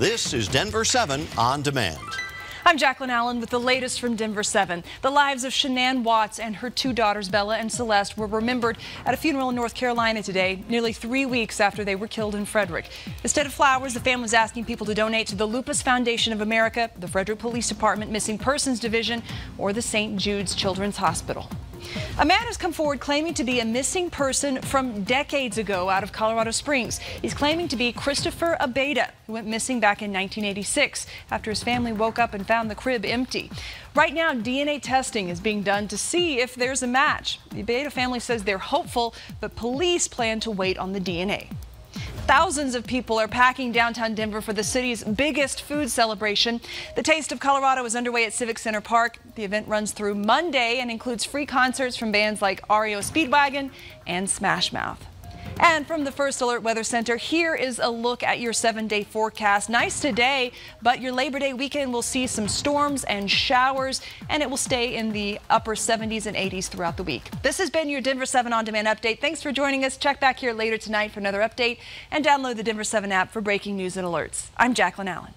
This is Denver 7 on demand. I'm Jacqueline Allen with the latest from Denver 7. The lives of Shanann Watts and her two daughters, Bella and Celeste, were remembered at a funeral in North Carolina today, nearly three weeks after they were killed in Frederick. Instead of flowers, the family is asking people to donate to the Lupus Foundation of America, the Frederick Police Department Missing Persons Division, or the St. Jude's Children's Hospital. A man has come forward claiming to be a missing person from decades ago out of Colorado Springs. He's claiming to be Christopher Abeyta, who went missing back in 1986 after his family woke up and found the crib empty. Right now, DNA testing is being done to see if there's a match. The Abeyta family says they're hopeful, but police plan to wait on the DNA. Thousands of people are packing downtown Denver for the city's biggest food celebration. The Taste of Colorado is underway at Civic Center Park. The event runs through Monday and includes free concerts from bands like REO Speedwagon and Smash Mouth. And from the First Alert Weather Center, here is a look at your seven day forecast. Nice today, but your Labor Day weekend will see some storms and showers, and it will stay in the upper 70s and 80s throughout the week. This has been your Denver 7 On Demand update. Thanks for joining us. Check back here later tonight for another update and download the Denver 7 app for breaking news and alerts. I'm Jacqueline Allen.